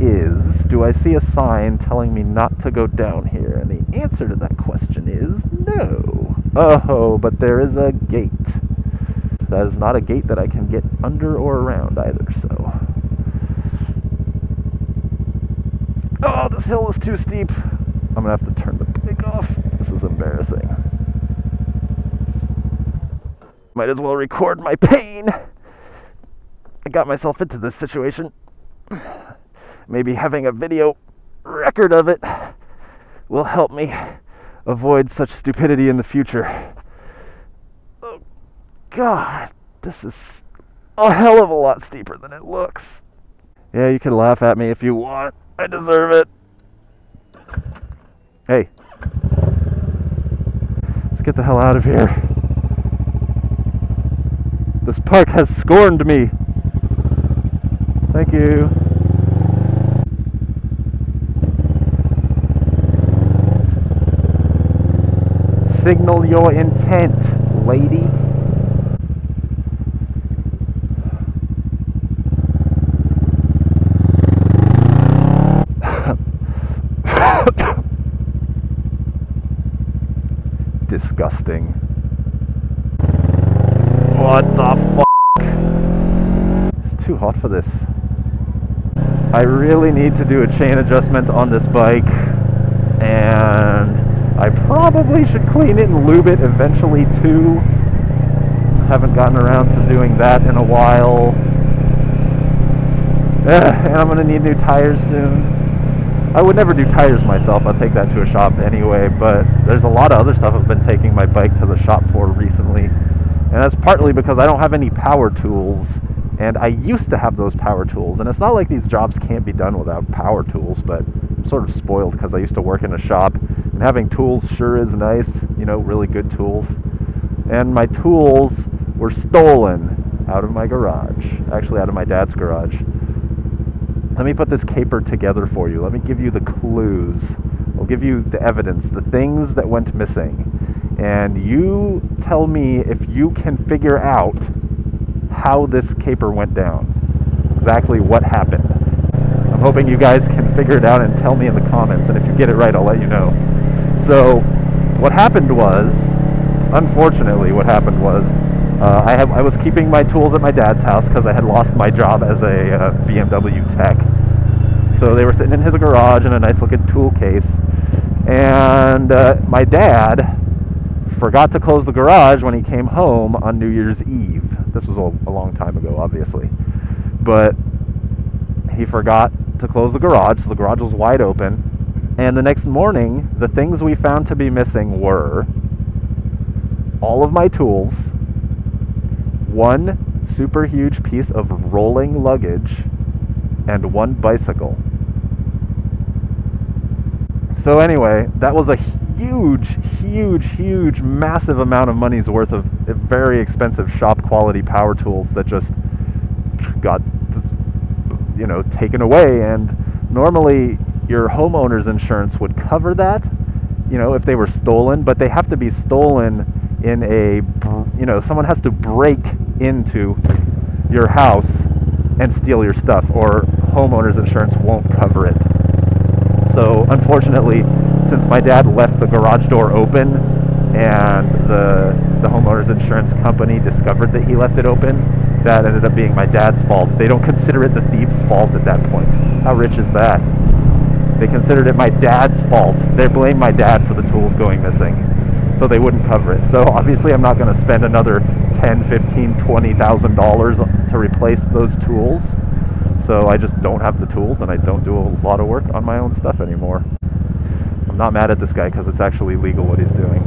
is Do I see a sign telling me not to go down here? And the answer to that question is no. Oh, but there is a gate. That is not a gate that I can get under or around either, so. Oh, this hill is too steep. I'm gonna have to turn the bike off. This is embarrassing. Might as well record my pain. I got myself into this situation. Maybe having a video record of it will help me avoid such stupidity in the future. Oh, God, this is a hell of a lot steeper than it looks. Yeah, you can laugh at me if you want. I deserve it. Hey. Let's get the hell out of here. This park has scorned me. Thank you. Signal your intent, lady. Disgusting. What the fuck? It's too hot for this. I really need to do a chain adjustment on this bike and I probably should clean it and lube it eventually too. Haven't gotten around to doing that in a while. Ugh, and I'm gonna need new tires soon. I would never do tires myself. I'll take that to a shop anyway. But there's a lot of other stuff I've been taking my bike to the shop for recently, and that's partly because I don't have any power tools. And I used to have those power tools, and it's not like these jobs can't be done without power tools, but I'm sort of spoiled because I used to work in a shop, and having tools sure is nice, you know, really good tools. And my tools were stolen out of my garage, actually, out of my dad's garage. Let me put this caper together for you. Let me give you the clues. I'll give you the evidence, the things that went missing. And you tell me if you can figure out how this caper went down. Exactly what happened. I'm hoping you guys can figure it out and tell me in the comments. And if you get it right, I'll let you know. So, what happened was, unfortunately, what happened was, uh, I, have, I was keeping my tools at my dad's house because I had lost my job as a uh, BMW tech. So they were sitting in his garage in a nice looking tool case. And uh, my dad forgot to close the garage when he came home on New Year's Eve. This was a, a long time ago, obviously. But he forgot to close the garage, so the garage was wide open. And the next morning, the things we found to be missing were all of my tools, one super huge piece of rolling luggage, and one bicycle. So, anyway, that was a huge, huge, huge, massive amount of money's worth of very expensive shop quality power tools that just got, you know, taken away. And normally, your homeowner's insurance would cover that, you know, if they were stolen, but they have to be stolen in a, you know, someone has to break into your house and steal your stuff, or homeowner's insurance won't cover it. So, unfortunately, since my dad left the garage door open and the, the homeowner's insurance company discovered that he left it open, that ended up being my dad's fault. They don't consider it the thief's fault at that point. How rich is that? They considered it my dad's fault. They blame my dad for the tools going missing so they wouldn't cover it. So obviously I'm not going to spend another 10, 15, 20,000 dollars to replace those tools. So I just don't have the tools and I don't do a lot of work on my own stuff anymore. I'm not mad at this guy because it's actually legal what he's doing.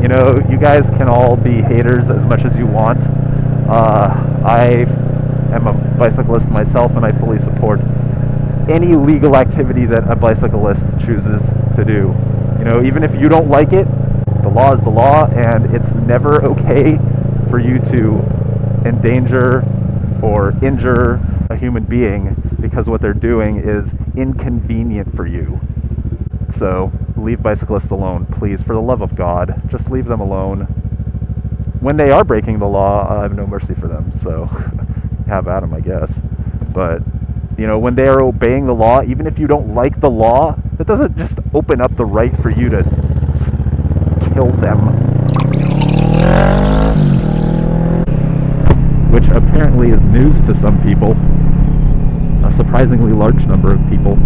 You know, you guys can all be haters as much as you want. Uh, I am a bicyclist myself and I fully support any legal activity that a bicyclist chooses to do. You know, even if you don't like it, the law is the law, and it's never okay for you to endanger or injure a human being because what they're doing is inconvenient for you. So leave bicyclists alone, please, for the love of God. Just leave them alone. when they are breaking the law, I have no mercy for them. So have at them, I guess. But you know, when they are obeying the law, even if you don't like the law, that doesn't just open up the right for you to kill them. Which apparently is news to some people. A surprisingly large number of people.